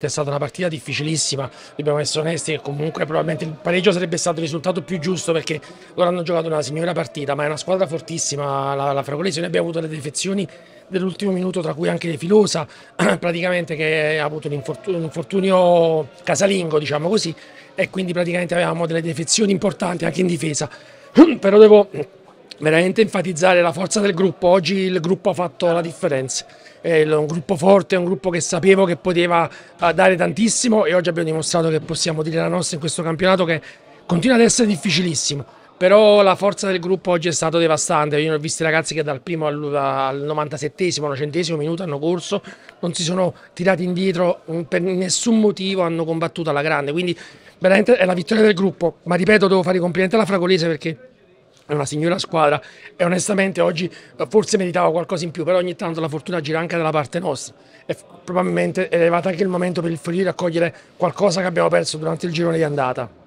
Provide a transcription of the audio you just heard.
È stata una partita difficilissima, dobbiamo essere onesti che comunque probabilmente il pareggio sarebbe stato il risultato più giusto perché loro hanno giocato una signora partita, ma è una squadra fortissima, la, la Fragolese, noi abbiamo avuto le defezioni dell'ultimo minuto, tra cui anche Filosa, praticamente che ha avuto un infortunio, un infortunio casalingo, diciamo così, e quindi praticamente avevamo delle defezioni importanti anche in difesa. Però devo veramente enfatizzare la forza del gruppo, oggi il gruppo ha fatto la differenza è un gruppo forte, un gruppo che sapevo che poteva eh, dare tantissimo e oggi abbiamo dimostrato che possiamo dire la nostra in questo campionato che continua ad essere difficilissimo. Però la forza del gruppo oggi è stata devastante. Io ho visto i ragazzi che dal primo al, al 97esimo, 100esimo minuto hanno corso, non si sono tirati indietro per nessun motivo, hanno combattuto alla grande. Quindi veramente è la vittoria del gruppo. Ma ripeto, devo fare i complimenti alla Fragolese perché è una signora squadra e onestamente oggi forse meritava qualcosa in più, però ogni tanto la fortuna gira anche dalla parte nostra e probabilmente è arrivato anche il momento per il Friuli raccogliere qualcosa che abbiamo perso durante il girone di andata.